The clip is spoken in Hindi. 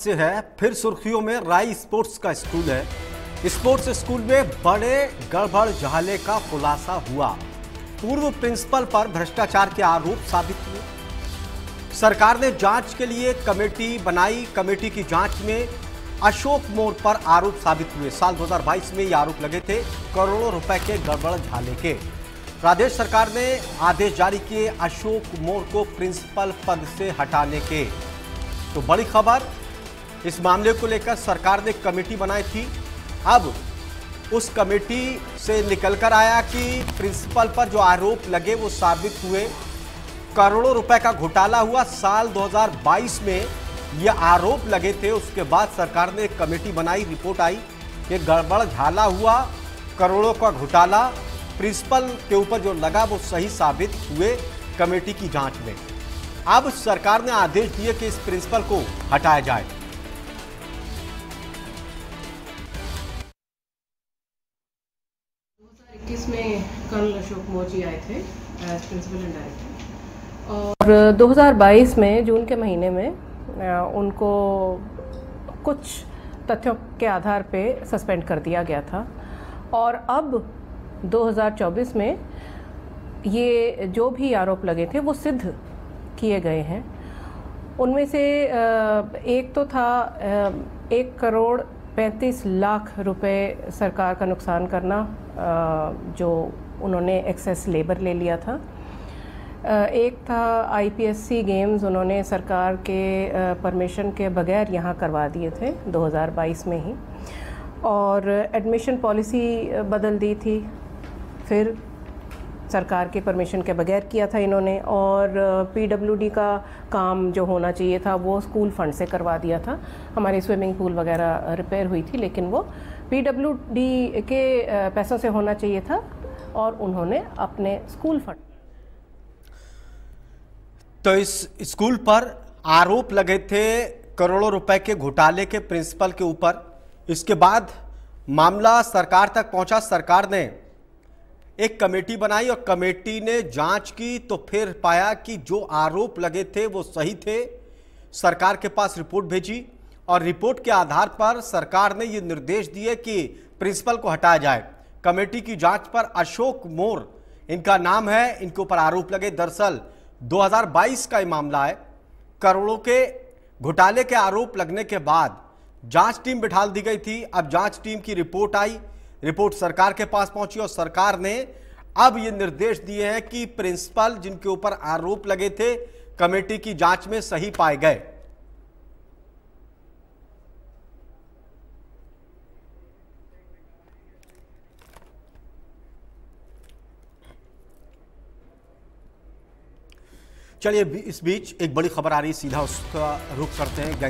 से है, फिर सुर्खियों में राई स्पोर्ट्स का स्कूल है। स्पोर्ट्स स्कूल में बड़े गड़बड़, जहाले का खुलासा हुआ। पूर्व प्रिंसिपल पर भ्रष्टाचार के आरोप साबित हुए। सरकार ने जाँच के लिए कमेटी बनाई, कमेटी की जाँच में अशोक मोर पर आरोप साबित हुए। साल 2022 में ये आरोप लगे थे, करोड़ों रुपए के गड़बड़ झाले के। प्रदेश सरकार ने आदेश जारी किए अशोक मोर को प्रिंसिपल पद से हटाने के। तो बड़ी खबर इस मामले को लेकर सरकार ने कमेटी बनाई थी। अब उस कमेटी से निकलकर आया कि प्रिंसिपल पर जो आरोप लगे वो साबित हुए। करोड़ों रुपए का घोटाला हुआ साल 2022 में। ये आरोप लगे थे, उसके बाद सरकार ने एक कमेटी बनाई, रिपोर्ट आई कि गड़बड़, झाला हुआ, करोड़ों का घोटाला। प्रिंसिपल के ऊपर जो लगा वो सही साबित हुए कमेटी की जाँच में। अब सरकार ने आदेश दिए कि इस प्रिंसिपल को हटाया जाए। इक्कीस में कर्नल अशोक मोची आए थे एज प्रिंसिपल एंड डायरेक्टर और 2022 में, जून के महीने में उनको कुछ तथ्यों के आधार पे सस्पेंड कर दिया गया था। और अब 2024 में ये जो भी आरोप लगे थे, वो सिद्ध किए गए हैं। उनमें से एक तो था एक करोड़ पैंतीस लाख रुपए सरकार का नुकसान करना जो उन्होंने एक्सेस लेबर ले लिया था। एक था आईपीएससी गेम्स उन्होंने सरकार के परमिशन के बगैर यहाँ करवा दिए थे 2022 में ही। और एडमिशन पॉलिसी बदल दी थी, फिर सरकार के परमिशन के बगैर किया था इन्होंने और पीडब्ल्यूडी का काम जो होना चाहिए था, वो स्कूल फंड से करवा दिया था। हमारी स्विमिंग पूल वगैरह रिपेयर हुई थी, लेकिन वो पीडब्ल्यूडी के पैसों से होना चाहिए था और उन्होंने अपने स्कूल फंड तो इस स्कूल पर आरोप लगे थे करोड़ों रुपए के घोटाले के प्रिंसिपल के ऊपर। इसके बाद मामला सरकार तक पहुँचा। सरकार ने एक कमेटी बनाई और कमेटी ने जाँच की तो फिर पाया कि जो आरोप लगे थे वो सही थे। सरकार के पास रिपोर्ट भेजी और रिपोर्ट के आधार पर सरकार ने ये निर्देश दिए कि प्रिंसिपल को हटाया जाए। कमेटी की जाँच पर अशोक मोर, इनका नाम है, इनके ऊपर आरोप लगे। दरअसल 2022 का ये मामला है। करोड़ों के घोटाले के आरोप लगने के बाद जाँच टीम बिठा दी गई थी। अब जाँच टीम की रिपोर्ट आई रिपोर्ट सरकार के पास पहुँची और सरकार ने अब ये निर्देश दिए हैं कि प्रिंसिपल, जिनके ऊपर आरोप लगे थे, कमेटी की जाँच में सही पाए गए। चलिए, इस बीच एक बड़ी खबर आ रही सीधा उसका रुख करते हैं।